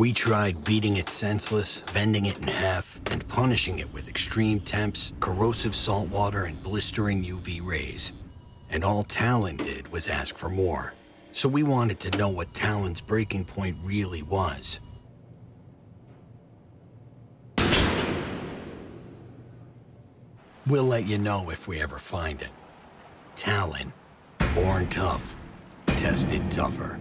We tried beating it senseless, bending it in half, and punishing it with extreme temps, corrosive salt water, and blistering UV rays. And all Talon did was ask for more. So we wanted to know what Talon's breaking point really was. We'll let you know if we ever find it. Talon. Born tough. Tested tougher.